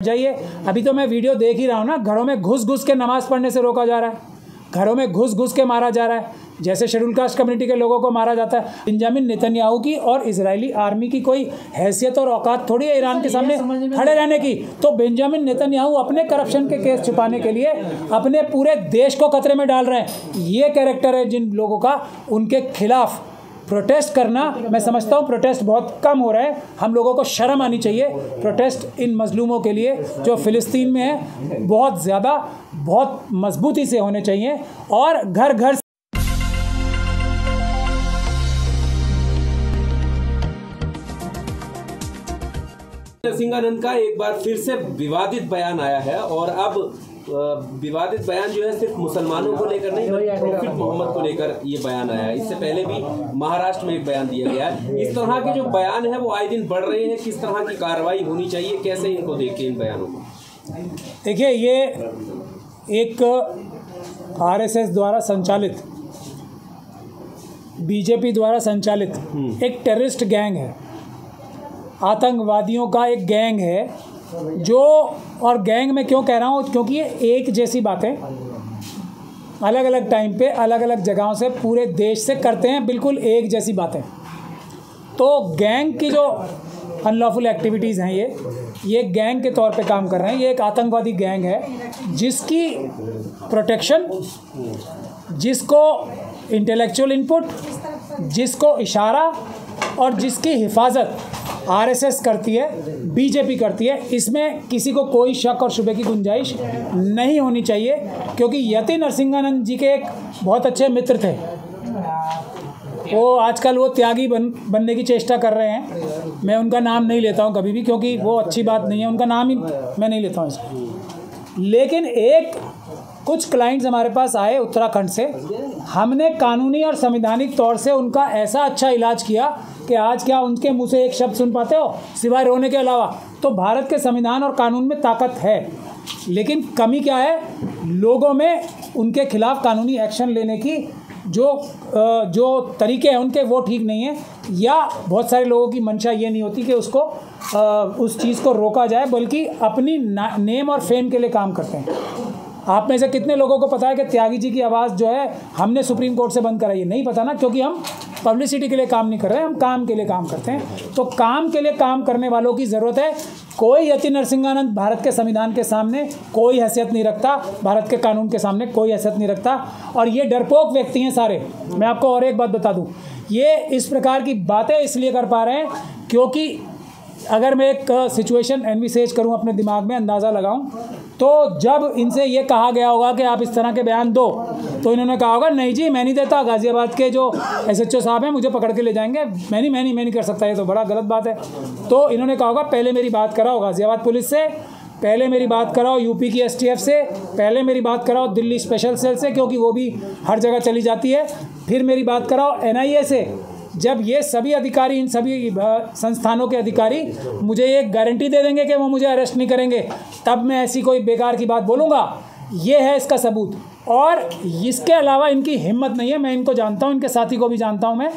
जाइए। अभी तो मैं वीडियो देख ही रहा हूँ ना घरों में घुस घुस के नमाज़ पढ़ने से रोका जा रहा है। घरों में घुस घुस के मारा जा रहा है। जैसे शेड्यूल कास्ट कम्युनिटी के लोगों को मारा जाता है। बेंजामिन नेतन्याहू की और इजरायली आर्मी की कोई हैसियत और औकात थोड़ी है ईरान के सामने खड़े रहने की। तो बेंजामिन नेतन्याहू अपने करप्शन के केस छुपाने के लिए अपने पूरे देश को खतरे में डाल रहे हैं। ये कैरेक्टर है जिन लोगों का उनके खिलाफ प्रोटेस्ट करना, मैं समझता हूँ प्रोटेस्ट बहुत कम हो रहा है। हम लोगों को शर्म आनी चाहिए प्रोटेस्ट इन मजलूमों के लिए जो फ़िलिस्तीन में है, बहुत ज़्यादा, बहुत मजबूती से होने चाहिए और घर घर सिंहानंद का एक बार फिर से विवादित बयान आया है और अब विवादित बयान जो है सिर्फ़ मुसलमानों को लेकर नहीं बल्कि प्रॉफिट मोहम्मद को लेकर ये बयान आया है। इससे पहले भी महाराष्ट्र में एक बयान दिया गया है। इस तरह के जो बयान है वो आए दिन बढ़ रहे हैं। किस तरह की कार्रवाई होनी चाहिए? कैसे इनको देखें इन बयानों को? देखिए ये एक आरएसएस द्वारा संचालित बीजेपी द्वारा संचालित एक टेररिस्ट गैंग है। आतंकवादियों का एक गैंग है। जो और गैंग में क्यों कह रहा हूँ? क्योंकि ये एक जैसी बातें अलग अलग टाइम पे अलग अलग जगहों से, पूरे देश से करते हैं, बिल्कुल एक जैसी बातें तो गैंग की जो अनलॉफुल एक्टिविटीज़ हैं ये ये गैंग के तौर पे काम कर रहे हैं। ये एक आतंकवादी गैंग है, जिसकी प्रोटेक्शन जिसको इंटेलेक्चुअल इनपुट जिसको इशारा और जिसकी हिफाजत आरएसएस करती है, बीजेपी करती है। इसमें किसी को कोई शक और शुबे की गुंजाइश नहीं होनी चाहिए, क्योंकि यति नरसिंहानंद जी के एक बहुत अच्छे मित्र थे। वो आजकल वो त्यागी बन, बनने की चेष्टा कर रहे हैं। मैं उनका नाम नहीं लेता हूँ कभी भी, क्योंकि वो अच्छी बात नहीं है। उनका नाम ही मैं नहीं लेता हूँ इसको। लेकिन एक कुछ क्लाइंट्स हमारे पास आए उत्तराखंड से। हमने कानूनी और संवैधानिक तौर से उनका ऐसा अच्छा इलाज किया कि आज क्या उनके मुँह से एक शब्द सुन पाते हो? सिवाय रोने के अलावा। तो भारत के संविधान और कानून में ताकत है। लेकिन कमी क्या है? लोगों में उनके खिलाफ कानूनी एक्शन लेने की जो जो तरीके हैं उनके, वो ठीक नहीं है। या बहुत सारे लोगों की मंशा ये नहीं होती कि उसको उस चीज़ को रोका जाए, बल्कि अपनी नेम और फेम के लिए काम करते हैं। आप में से कितने लोगों को पता है कि त्यागी जी की आवाज़ जो है, हमने सुप्रीम कोर्ट से बंद कराई है? नहीं पता ना, क्योंकि हम पब्लिसिटी के लिए काम नहीं कर रहे हम काम के लिए काम करते हैं। तो काम के लिए काम करने वालों की ज़रूरत है। कोई यति नरसिंहानंद भारत के संविधान के सामने कोई हैसियत नहीं रखता, भारत के कानून के सामने कोई हैसियत नहीं रखता। और ये डरपोक व्यक्ति हैं सारे। मैं आपको और एक बात बता दूँ, ये इस प्रकार की बातें इसलिए कर पा रहे हैं क्योंकि अगर मैं एक सिचुएशन एनविसेज करूँ, अपने दिमाग में अंदाज़ा लगाऊँ तो जब इनसे ये कहा गया होगा कि आप इस तरह के बयान दो तो इन्होंने कहा होगा, नहीं जी, मैं नहीं देता। गाज़ियाबाद के जो एस एच ओ साहब हैं, मुझे पकड़ के ले जाएँगे। मैं नहीं मैं नहीं मैं नहीं कर सकता। ये तो बड़ा गलत बात है। तो इन्होंने कहा होगा, पहले मेरी बात कराओ गाज़ियाबाद पुलिस से, पहले मेरी बात कराओ यूपी की एसटीएफ से, पहले मेरी बात कराओ दिल्ली स्पेशल सेल से, क्योंकि वो भी हर जगह चली जाती है। फिर मेरी बात कराओ एनआईए से। जब ये सभी अधिकारी, इन सभी संस्थानों के अधिकारी मुझे ये गारंटी दे देंगे कि वो मुझे अरेस्ट नहीं करेंगे, तब मैं ऐसी कोई बेकार की बात बोलूँगा। ये है इसका सबूत। और इसके अलावा इनकी हिम्मत नहीं है, मैं इनको जानता हूँ, इनके साथी को भी जानता हूँ मैं।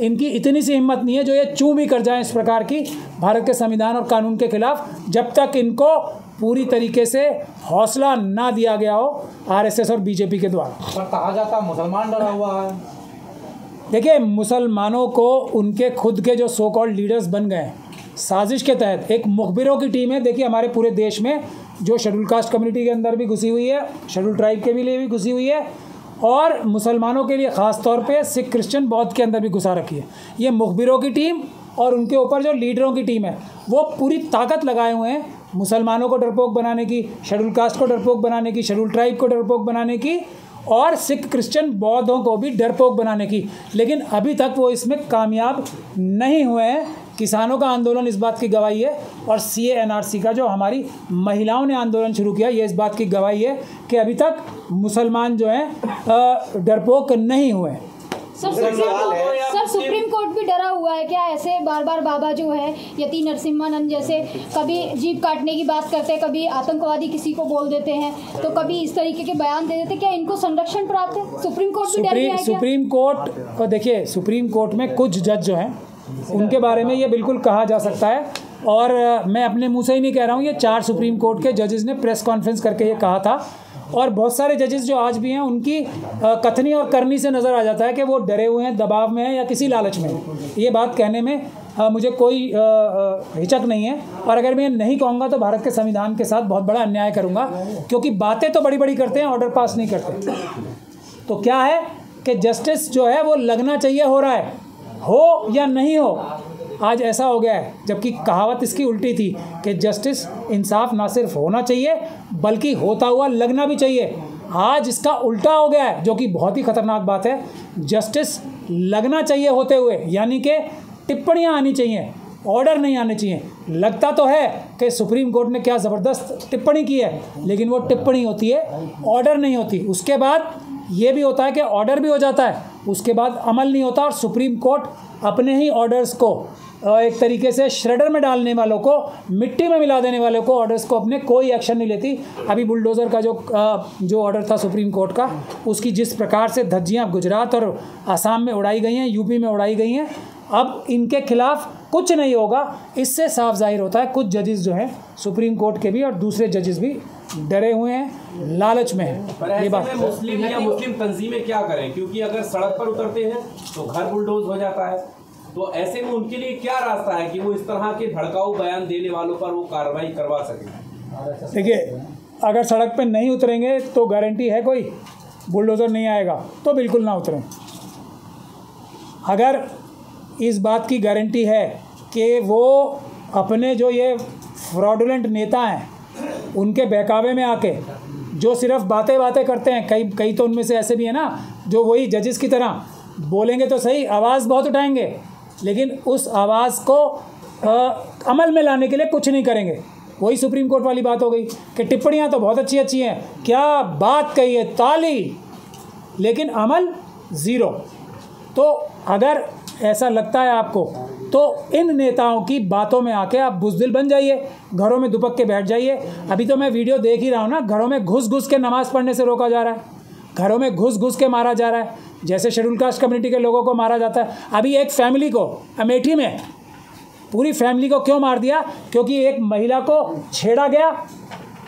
इनकी इतनी सी हिम्मत नहीं है जो ये चू भी कर जाएँ इस प्रकार की भारत के संविधान और कानून के खिलाफ, जब तक इनको पूरी तरीके से हौसला ना दिया गया हो आरएसएस और बीजेपी के द्वारा। पर कहा जाता मुसलमान डरा हुआ है। देखिए, मुसलमानों को उनके खुद के जो सो कॉल्ड लीडर्स बन गए साजिश के तहत एक मुखबिरों की टीम है। देखिए, हमारे पूरे देश में जो शेड्यूल कास्ट कम्युनिटी के अंदर भी घुसी हुई है शेड्यूल ट्राइब के भी लिए भी घुसी हुई है, और मुसलमानों के लिए ख़ास तौर पे सिख क्रिश्चियन बौद्ध के अंदर भी घुसा रखी है। ये मुखबिरों की टीम और उनके ऊपर जो लीडरों की टीम है, वो पूरी ताकत लगाए हुए हैं मुसलमानों को डरपोक बनाने की शेड्यूल कास्ट को डरपोक बनाने की शेड्यूल ट्राइब को डरपोक बनाने की। और सिख क्रिश्चियन बौद्धों को भी डरपोक बनाने की। लेकिन अभी तक वो इसमें कामयाब नहीं हुए हैं। किसानों का आंदोलन इस बात की गवाही है और सी एन आर सी का जो हमारी महिलाओं ने आंदोलन शुरू किया ये इस बात की गवाही है कि अभी तक मुसलमान जो हैं डरपोक नहीं हुए हैं। सर सुप्रीम कोर्ट भी डरा क्या ऐसे बार बार बाबा जो है यति नरसिम्हानंद जैसे कभी जीप काटने की बात करते हैं कभी आतंकवादी किसी को बोल देते हैं तो कभी इस तरीके के बयान दे देते क्या इनको संरक्षण प्राप्त है? सुप्रीम कोर्ट सुप्रीम है सुप्रीम कोर्ट को देखिए सुप्रीम कोर्ट में कुछ जज जो हैं उनके बारे में ये बिल्कुल कहा जा सकता है और मैं अपने मुँह से ही नहीं कह रहा हूँ ये चार सुप्रीम कोर्ट के जजेस ने प्रेस कॉन्फ्रेंस करके ये कहा था और बहुत सारे जजेस जो आज भी हैं उनकी कथनी और करनी से नज़र आ जाता है कि वो डरे हुए हैं दबाव में हैं या किसी लालच में ये बात कहने में अ, मुझे कोई हिचक नहीं है। और अगर मैं नहीं कहूँगा तो भारत के संविधान के साथ बहुत बड़ा अन्याय करूँगा क्योंकि बातें तो बड़ी बड़ी करते हैं ऑर्डर पास नहीं करते। तो क्या है कि जस्टिस जो है वो लगना चाहिए हो रहा है। हो या नहीं हो आज ऐसा हो गया है, जबकि कहावत इसकी उल्टी थी कि जस्टिस इंसाफ ना सिर्फ़ होना चाहिए, बल्कि होता हुआ लगना भी चाहिए। आज इसका उल्टा हो गया है, जो कि बहुत ही खतरनाक बात है। जस्टिस लगना चाहिए होते हुए, यानी कि टिप्पणियाँ आनी चाहिए ऑर्डर नहीं आने चाहिए। लगता तो है कि सुप्रीम कोर्ट ने क्या ज़बरदस्त टिप्पणी की है, लेकिन वो टिप्पणी होती है ऑर्डर नहीं होती। उसके बाद ये भी होता है कि ऑर्डर भी हो जाता है, उसके बाद अमल नहीं होता और सुप्रीम कोर्ट अपने ही ऑर्डर्स को एक तरीके से श्रेडर में डालने वालों को, मिट्टी में मिला देने वालों को ऑर्डर्स को अपने कोई एक्शन नहीं लेती। अभी बुलडोज़र का जो जो ऑर्डर था सुप्रीम कोर्ट का, उसकी जिस प्रकार से धज्जियाँ गुजरात और आसाम में उड़ाई गई हैं यूपी में उड़ाई गई हैं, अब इनके खिलाफ कुछ नहीं होगा। इससे साफ़ ज़ाहिर होता है कुछ जजेस जो हैं सुप्रीम कोर्ट के भी और दूसरे जजेस भी डरे हुए हैं लालच में हैं। ये बात मुस्लिम या मुस्लिम तंजीमें क्या करें? क्योंकि अगर सड़क पर उतरते हैं तो घर बुलडोज हो जाता है। तो ऐसे में उनके लिए क्या रास्ता है कि वो इस तरह के भड़काऊ बयान देने वालों पर वो कार्रवाई करवा सके? देखिए अगर सड़क पर नहीं उतरेंगे तो गारंटी है कोई? बुलडोज़र नहीं आएगा तो बिल्कुल ना उतरें। अगर इस बात की गारंटी है कि वो अपने जो ये फ्रॉडुलेंट नेता हैं उनके बहकावे में आके जो सिर्फ़ बातें बातें करते हैं कई कई तो उनमें से ऐसे भी हैं ना जो वही जजेस की तरह बोलेंगे तो सही आवाज़ बहुत उठाएँगे लेकिन उस आवाज़ को अ, अमल में लाने के लिए कुछ नहीं करेंगे। वही सुप्रीम कोर्ट वाली बात हो गई कि टिप्पणियाँ तो बहुत अच्छी अच्छी हैं। क्या बात कही है ताली! लेकिन अमल ज़ीरो। तो अगर ऐसा लगता है आपको? तो इन नेताओं की बातों में आके आप बुजदिल बन जाइए, घरों में दुपक के बैठ जाइए। अभी तो मैं वीडियो देख ही रहा हूँ ना, घरों में घुस घुस के नमाज़ पढ़ने से रोका जा रहा है। घरों में घुस घुस के मारा जा रहा है। जैसे शेड्यूल कास्ट कम्युनिटी के लोगों को मारा जाता है। अभी एक फैमिली को, अमेठी में, पूरी फैमिली को क्यों मार दिया? क्योंकि एक महिला को छेड़ा गया,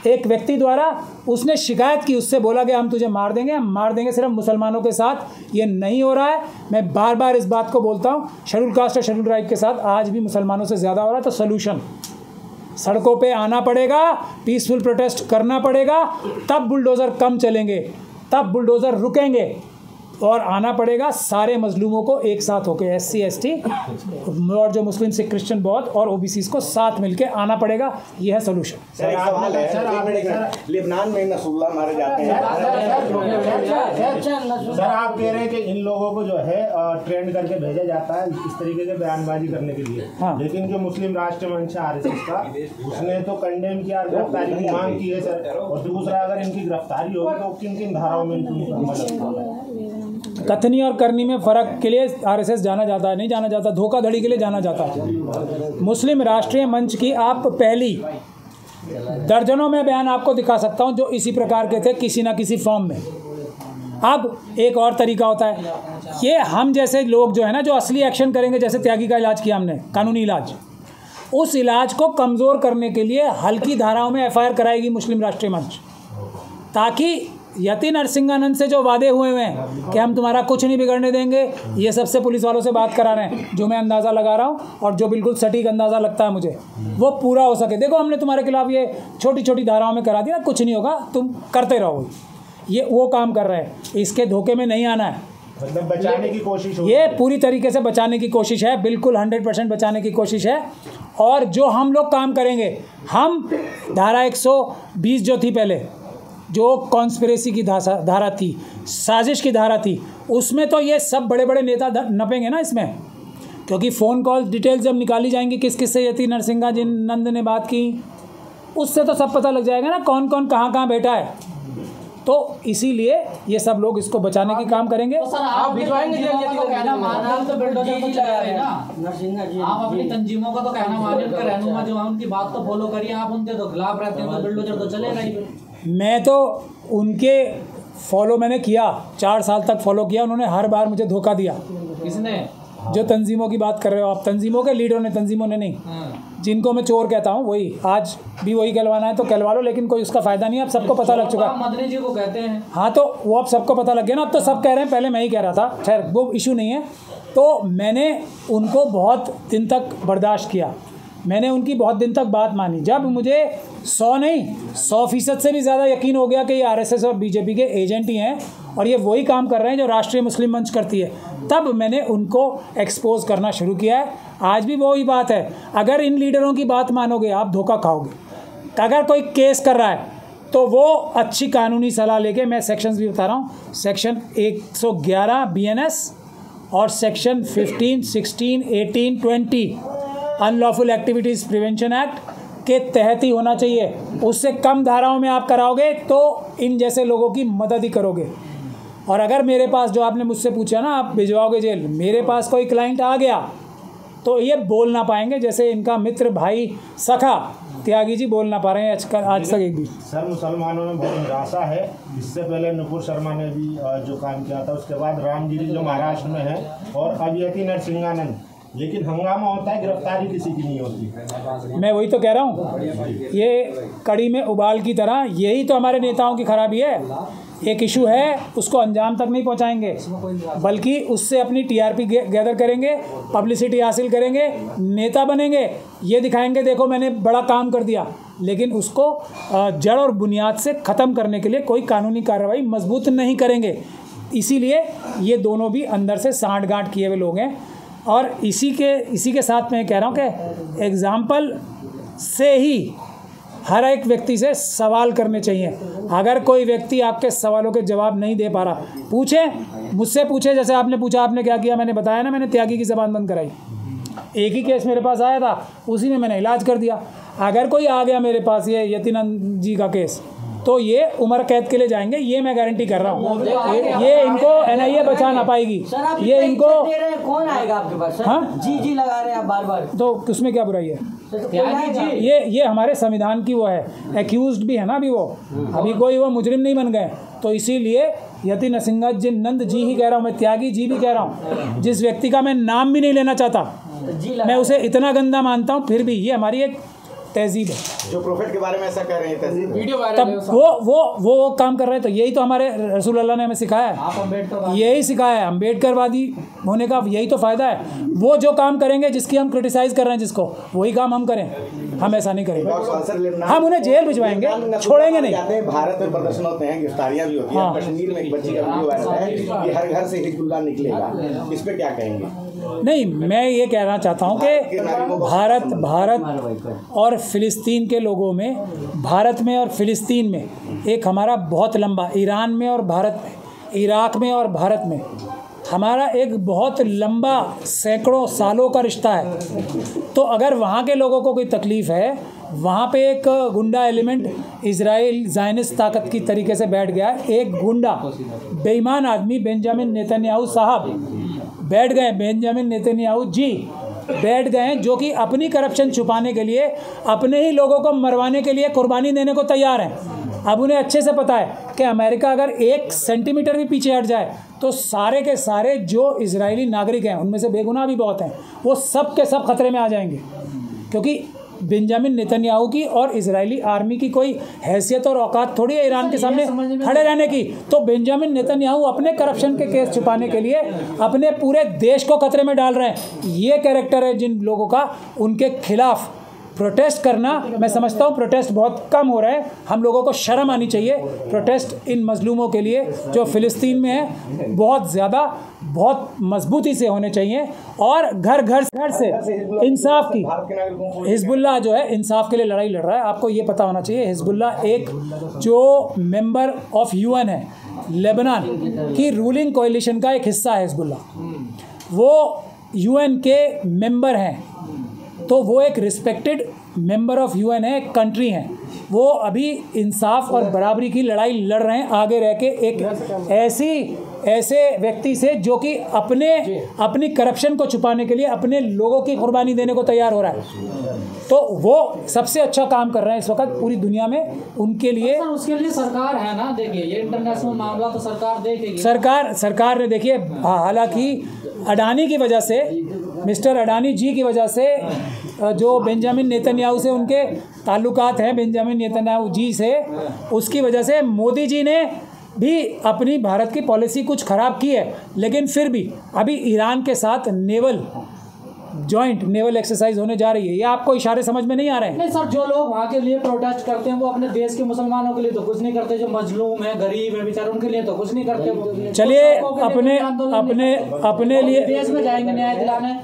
एक व्यक्ति द्वारा उसने शिकायत की, उससे बोला गया हम तुझे मार देंगे, हम मार देंगे सिर्फ़ मुसलमानों के साथ। ये नहीं हो रहा है। मैं बार बार इस बात को बोलता हूँ। शेड्यूल कास्ट और शेड्यूल ट्राइब के साथ आज भी मुसलमानों से ज़्यादा हो रहा है तो सोल्यूशन सड़कों पे आना पड़ेगा पीसफुल प्रोटेस्ट करना पड़ेगा, तब बुलडोज़र कम चलेंगे, तब बुलडोज़र रुकेंगे। और आना पड़ेगा सारे मजलूमों को एक साथ होकर एस सी एस टी और जो मुस्लिम सिख क्रिश्चियन बौद्ध और ओ बी सी को साथ मिलके आना पड़ेगा यह है सोल्यूशन है लिबनान में नसरुल्ला मारे जाते हैं सर आप कह रहे हैं कि इन लोगों को जो है ट्रेंड करके भेजा जाता है इस तरीके से बयानबाजी करने के लिए हाँ। लेकिन जो मुस्लिम राष्ट्र मंच है आरएसएस का उसने तो कंडेम किया गिरफ्तारी की मांग की है सर और दूसरा अगर इनकी गिरफ्तारी होगी तो किन किन धाराओं में इनकी मदद होगा कथनी और करनी में फ़र्क के लिए आरएसएस जाना जाता है, नहीं जाना जाता, धोखाधड़ी के लिए जाना जाता है। मुस्लिम राष्ट्रीय मंच की आप पहली दर्जनों में बयान आपको दिखा सकता हूँ, जो इसी प्रकार के थे किसी ना किसी फॉर्म में। अब एक और तरीका होता है, ये हम जैसे लोग जो है ना, जो असली एक्शन करेंगे, जैसे त्यागी का इलाज किया हमने, कानूनी इलाज, उस इलाज को कमज़ोर करने के लिए हल्की धाराओं में एफआईआर कराएगी मुस्लिम राष्ट्रीय मंच, ताकि यति नरसिंहानंद से जो वादे हुए हुए हैं कि हम तुम्हारा कुछ नहीं बिगड़ने देंगे ये सबसे पुलिस वालों से बात करा रहे हैं जो मैं अंदाज़ा लगा रहा हूँ और जो बिल्कुल सटीक अंदाज़ा लगता है मुझे वो पूरा हो सके। देखो हमने तुम्हारे खिलाफ ये छोटी छोटी धाराओं में करा दिया कुछ नहीं होगा तुम करते रहो। ये वो काम कर रहे हैं इसके धोखे में नहीं आना है। मतलब बचाने की कोशिश हो ये पूरी तरीके से बचाने की कोशिश है बिल्कुल हंड्रेड परसेंट बचाने की कोशिश है। और जो हम लोग काम करेंगे हम धारा 120 जो थी पहले जो कॉन्स्परेसी की धारा थी साजिश की धारा थी उसमें तो ये सब बड़े बड़े नेता नपेंगे ना इसमें? क्योंकि फ़ोन कॉल डिटेल्स जब निकाली जाएँगी किस किस से यति नरसिंहा जिन नंद ने बात की उससे तो सब पता लग जाएगा ना कौन कौन कहाँ कहाँ बैठा है। तो इसीलिए ये सब लोग इसको बचाने की काम करेंगे। सर आप भिजवाएँगे जेल तो कहना माना आप तो बुलडोजर तो चला रहे हैं ना? आप अपनी तंजीमों का तो कहना मानिए उनके रहनुमा जो हैं उनकी बात तो फॉलो करिए आप उनके तो खिलाफ रहते हैं तो बुलडोजर तो चलेगा ही। मैं तो उनके फॉलो मैंने किया। चार साल तक फॉलो किया। उन्होंने हर बार मुझे धोखा दिया। किसने? जो तंजीमों की बात कर रहे हो आप। तंजीमों के लीडरों ने तंजीमों ने नहीं। हाँ। जिनको मैं चोर कहता हूँ वही। आज भी वही कहलवाना है तो कहलवा लो लेकिन कोई उसका फ़ायदा नहीं है। अब सबको पता लग चुका। है मदनी जी को कहते हैं। हाँ तो वो अब सबको पता लग गया ना। अब तो सब कह रहे हैं पहले मैं ही कह रहा था। खैर वो इशू नहीं है। तो मैंने उनको बहुत दिन तक बर्दाश्त किया। मैंने उनकी बहुत दिन तक बात मानी। जब मुझे सौ नहीं सौ फ़ीसद से भी ज़्यादा यकीन हो गया कि ये आरएसएस और बीजेपी के एजेंट ही हैं और ये वही काम कर रहे हैं जो राष्ट्रीय मुस्लिम मंच करती है। तब मैंने उनको एक्सपोज करना शुरू किया है। आज भी वही बात है। अगर इन लीडरों की बात मानोगे आप धोखा खाओगे। अगर कोई केस कर रहा है तो वो अच्छी कानूनी सलाह लेके मैं सेक्शंस भी बता रहा हूँ। सेक्शन 111 बीएनएस और section 15, 16, 18, 20 unlawful activities prevention act के तहत ही होना चाहिए। उससे कम धाराओं में आप कराओगे तो इन जैसे लोगों की मदद ही करोगे। और अगर मेरे पास जो आपने मुझसे पूछा ना, आप भिजवाओगे जेल, मेरे पास कोई क्लाइंट आ गया तो ये बोल ना पाएँगे, जैसे इनका मित्र भाई सखा, त्यागी जी बोल ना पा रहे हैं आज आज तक एक भी। सर, मुसलमानों में बहुत निराशा है। इससे पहले नुपुर शर्मा ने भी जो काम किया था, उसके बाद रामगिरी जो महाराष्ट्र में है, और अब नरसिंहानंद लेकिन हंगामा होता है, गिरफ्तारी किसी की नहीं होती। मैं वही तो कह रहा हूँ। ये कड़ी में उबाल की तरह, यही तो हमारे नेताओं की खराबी है। एक इशू है, उसको अंजाम तक नहीं पहुंचाएँगे, बल्कि उससे अपनी टीआरपी गैदर करेंगे, पब्लिसिटी हासिल करेंगे, नेता बनेंगे। ये दिखाएँगे, देखो मैंने बड़ा काम कर दिया, लेकिन उसको जड़ और बुनियाद से ख़त्म करने के लिए कोई कानूनी कार्रवाई मज़बूत नहीं करेंगे। इसीलिए ये दोनों भी अंदर से सांठ गांठ किए हुए लोग हैं। और इसी के इसी के साथ मैं कह रहा हूँ कि एग्ज़ाम्पल से ही हर एक व्यक्ति से सवाल करने चाहिए। अगर कोई व्यक्ति आपके सवालों के जवाब नहीं दे पा रहा, पूछे, मुझसे पूछे, जैसे आपने पूछा, आपने क्या किया? मैंने बताया ना, मैंने त्यागी की जबान बंद कराई। एक ही केस मेरे पास आया था, उसी में मैंने इलाज कर दिया। अगर कोई आ गया मेरे पास, ये यतिनंद जी का केस तो ये उम्र कैद के लिए जाएँगे ये मैं गारंटी कर रहा हूँ। ये, ये इनको एनआईए बचा ना पाएगी। ये इनको दे रहे कौन आएगा आपके पास? हाँ? जी जी लगा रहे हैं आप बार बार तो उसमें क्या बुराई है? तो? ये ये हमारे संविधान की वो है एक्यूज भी है ना अभी वो। अभी कोई वो मुजरिम नहीं बन गए। तो इसीलिए यति नरसिंह जी नंद जी ही कह रहा हूँ मैं त्यागी जी भी कह रहा हूँ। जिस व्यक्ति का मैं नाम भी नहीं लेना चाहता तो मैं उसे इतना गंदा मानता हूँ फिर भी ये हमारी एक तहजीब है। जो प्रोफेट के बारे में ऐसा कह रहे हैं तहजीब वीडियो तब वो वो वो वो काम कर रहे हैं तो यही तो हमारे रसूल अल्लाह ने हमें सिखाया है। आप अंबेडकर यही सिखाया है अम्बेडकरवादी होने का यही तो फ़ायदा है। वो जो काम करेंगे जिसकी हम क्रिटिसाइज कर रहे हैं जिसको वही काम हम करें। हम ऐसा नहीं करेंगे। हम उन्हें जेल भिजवाएँगे, छोड़ेंगे नहीं। जाते हैं भारत में प्रदर्शन होते हैं गिरफ्तारियाँ भी होती हैं। हाँ। कश्मीर में एक बच्ची का वीडियो वायरल है कि हर घर से हिजबुल्लाह निकलेगा। इस पे क्या कहेंगे? नहीं, मैं ये कहना चाहता हूँ कि भारत भारत और फ़िलिस्तीन के लोगों में, भारत में और फ़िलिस्तीन में, एक हमारा बहुत लंबा, ईरान में और भारत में, इराक में और भारत में, हमारा एक बहुत लंबा, सैकड़ों सालों का रिश्ता है। तो अगर वहाँ के लोगों को कोई तकलीफ़ है, वहाँ पे एक गुंडा एलिमेंट इसराइल जायनिस ताकत की तरीके से बैठ गया, एक गुंडा, बेईमान आदमी बेंजामिन नेतन्याहू साहब बैठ गए बेंजामिन नेतन्याहू जी, बैठ गए जो कि अपनी करप्शन छुपाने के लिए, अपने ही लोगों को मरवाने के लिए कुर्बानी देने को तैयार हैं। अब उन्हें अच्छे से पता है कि अमेरिका अगर एक सेंटीमीटर भी पीछे हट जाए तो सारे के सारे जो इजरायली नागरिक हैं, उनमें से बेगुनाह भी बहुत हैं, वो सब के सब खतरे में आ जाएँगे। क्योंकि बेंजामिन नेतन्याहू की और इसराइली आर्मी की कोई हैसियत और औकात थोड़ी है ईरान के सामने खड़े रहने की। तो बेंजामिन नेतन्याहू अपने करप्शन के केस छुपाने के लिए अपने पूरे देश को खतरे में डाल रहे हैं। ये कैरेक्टर है जिन लोगों का उनके खिलाफ प्रोटेस्ट करना मैं समझता हूँ प्रोटेस्ट बहुत कम हो रहा है। हम लोगों को शर्म आनी चाहिए प्रोटेस्ट इन मजलूमों के लिए जो फ़िलिस्तीन में है। बहुत ज़्यादा बहुत मजबूती से होने चाहिए और घर घर से घर से इंसाफ की। हिजबुल्ला जो है, इंसाफ के लिए लड़ाई लड़ रहा है। आपको ये पता होना चाहिए हिजबुल्ला एक जो मेंबर ऑफ़ यूएन है, लेबनान, की रूलिंग कोलिशन का एक हिस्सा है हिजबुल्ला वो यूएन के मेंबर हैं तो वो एक रिस्पेक्टेड मेंबर ऑफ़ यूएन है कंट्री हैं। वो अभी इंसाफ और बराबरी की लड़ाई लड़ रहे हैं, आगे रह के एक ऐसी ऐसे व्यक्ति से जो कि अपने अपनी करप्शन को छुपाने के लिए अपने लोगों की कुर्बानी देने को तैयार हो रहा है। तो वो सबसे अच्छा काम कर रहे हैं इस वक्त पूरी दुनिया में उनके लिए। सर उसके लिए सरकार है ना देखिए ये इंटरनेशनल मामला तो सरकार देखेगी। सरकार सरकार ने देखिए हालाँकि अडानी की वजह से मिस्टर अडानी जी की वजह से जो बेंजामिन नेतन्याहू से उनके ताल्लुकात हैं बेंजामिन नेतन्याहू जी से उसकी वजह से मोदी जी ने भी अपनी भारत की पॉलिसी कुछ ख़राब की है लेकिन फिर भी अभी ईरान के साथ नेवल जॉइंट नेवल एक्सरसाइज होने जा रही है। ये आपको इशारे समझ में नहीं आ रहे हैं? नहीं सर जो लोग वहाँ के लिए प्रोटेस्ट करते हैं वो अपने देश के मुसलमानों के लिए तो कुछ नहीं करते। जो मजलूम है गरीब है बेचारे उनके लिए तो कुछ नहीं करते चलिए अपने अपने अपने लिए विदेश में जाएँगे न्याय दिलाने।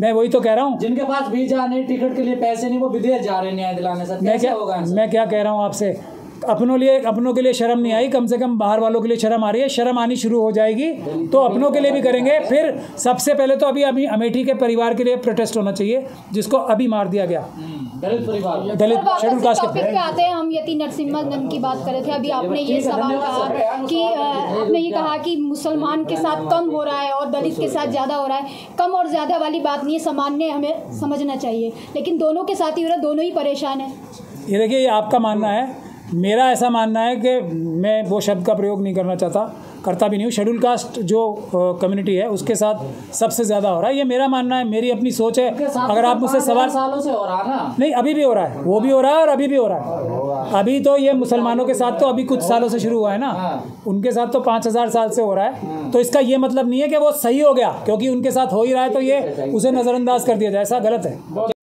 मैं वही तो कह रहा हूँ। जिनके पास वीज़ा नहीं टिकट के लिए पैसे नहीं वो विदेश जा रहे हैं न्याय दिलाने। सर मैं क्या होगा मैं क्या कह रहा हूँ आपसे? अपनों लिए अपनों के लिए शर्म नहीं आई कम से कम बाहर वालों के लिए शर्म आ रही है शर्म आनी शुरू हो जाएगी तो अपनों के लिए भी करेंगे। फिर सबसे पहले तो अभी अभी अमेठी के परिवार के लिए प्रोटेस्ट होना चाहिए जिसको अभी मार दिया गया। हम्म, दलित परिवार। दलित शेड्यूल कास्ट के पे आते हैं हम यति नरसिम्हा की बात कर रहे थे। अभी आपने ये सवाल कहा कि आपने ये कहा कि मुसलमान के साथ कम हो रहा है और दलित के साथ ज़्यादा हो रहा है। कम और ज़्यादा वाली बात नहीं है सामान्य हमें समझना चाहिए। लेकिन दोनों के साथ ही हो रहा है दोनों ही परेशान है। ये देखिए ये आपका मानना है। मेरा ऐसा मानना है कि मैं वो शब्द का प्रयोग नहीं करना चाहता करता भी नहीं हूँ। शेड्यूल कास्ट जो कम्युनिटी है उसके साथ सबसे ज़्यादा हो रहा है। ये मेरा मानना है मेरी अपनी सोच है। अगर तो आप मुझसे पाँच सवाल सालों से हो रहा ना। नहीं अभी भी हो रहा है। वो भी हो रहा है और अभी भी हो रहा है। अभी तो ये मुसलमानों के साथ तो अभी कुछ सालों से शुरू हुआ है ना। हाँ। उनके साथ तो पाँच हज़ार साल से हो रहा है। तो इसका ये मतलब नहीं है कि वो सही हो गया क्योंकि उनके साथ हो ही रहा है तो ये उसे नज़रअंदाज कर दिया जाए। ऐसा गलत है।